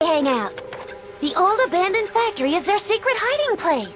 hang out. The old abandoned factory is their secret hiding place.